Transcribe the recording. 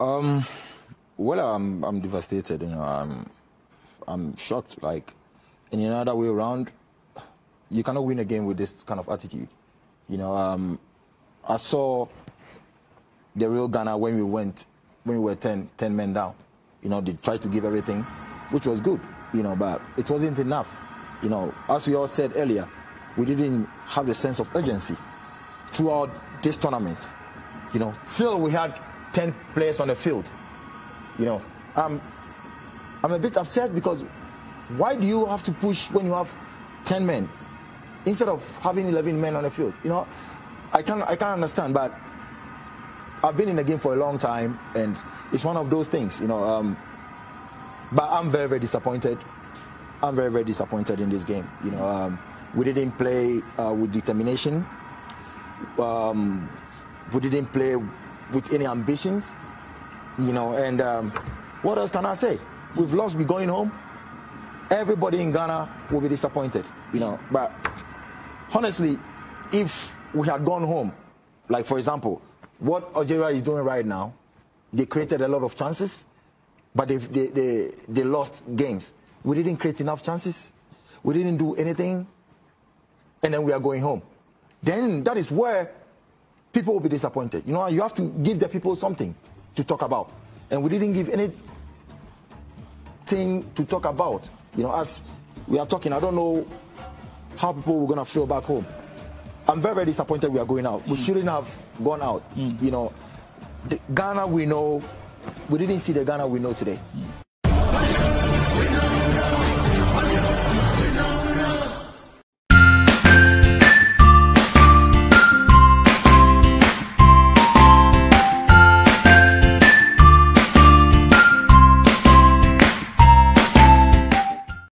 Um, well, I'm I'm devastated. You know, I'm I'm shocked. Like in another way around, you cannot win a game with this kind of attitude. You know, um, I saw the real Ghana when we went when we were 10, 10 men down. You know, they tried to give everything, which was good. You know, but it wasn't enough. You know, as we all said earlier, we didn't have the sense of urgency throughout this tournament. You know, still we had 10 players on the field. You know, um, I'm a bit upset because why do you have to push when you have 10 men instead of having 11 men on the field? You know, I can't, I can't understand, but I've been in the game for a long time and it's one of those things, you know. Um, but I'm very, very disappointed. I'm very, very disappointed in this game. You know, um, we didn't play uh, with determination. Um, we didn't play with any ambitions. You know, and um, what else can I say? We've lost. We're going home. Everybody in Ghana will be disappointed. You know, but honestly, if we had gone home, like for example, what Algeria is doing right now, they created a lot of chances, but they, they, they, they lost games. We didn't create enough chances. We didn't do anything. And then we are going home. Then that is where people will be disappointed. You know, you have to give the people something to talk about. And we didn't give anything to talk about. You know, as we are talking, I don't know how people were going to feel back home. I'm very, very disappointed we are going out. We mm. shouldn't have gone out. Mm. You know, the Ghana we know, we didn't see the Ghana we know today. Mm.